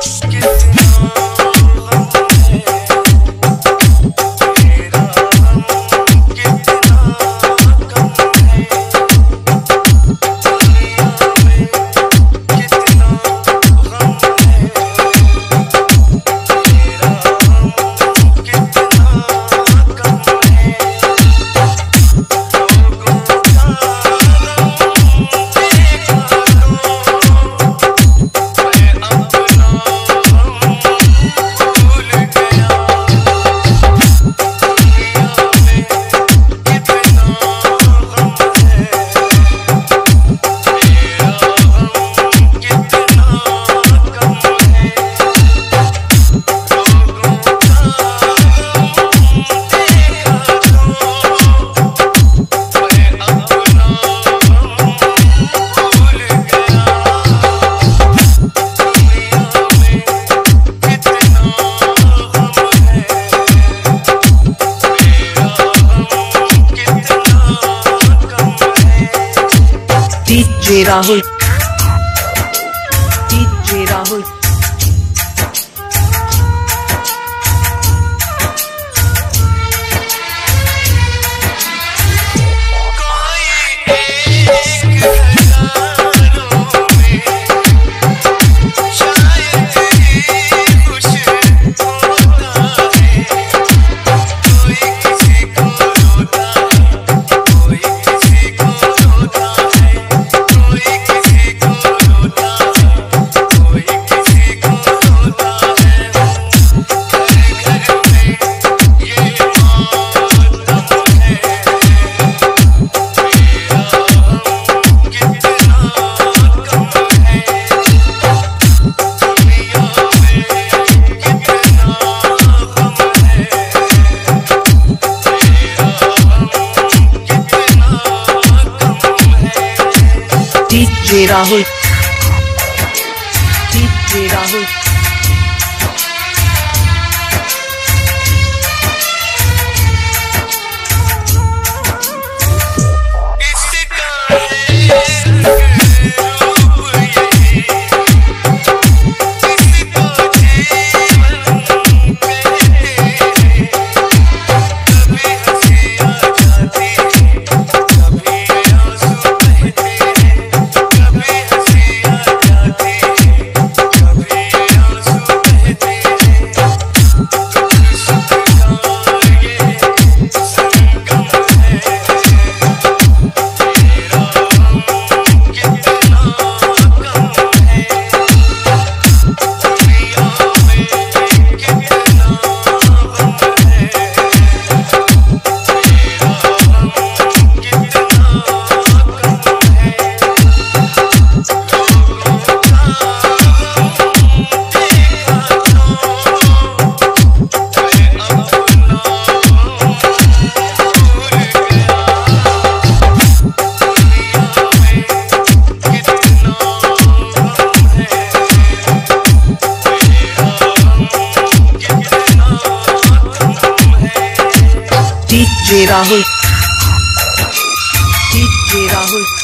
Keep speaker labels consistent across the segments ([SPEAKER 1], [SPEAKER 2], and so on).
[SPEAKER 1] Peace. DJ ராகுல் DJ Rahul DJ Rahul DJ Rahul DJ Rahul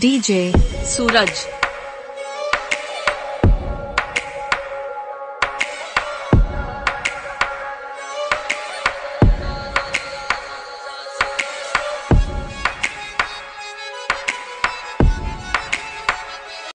[SPEAKER 2] DJ Suraj.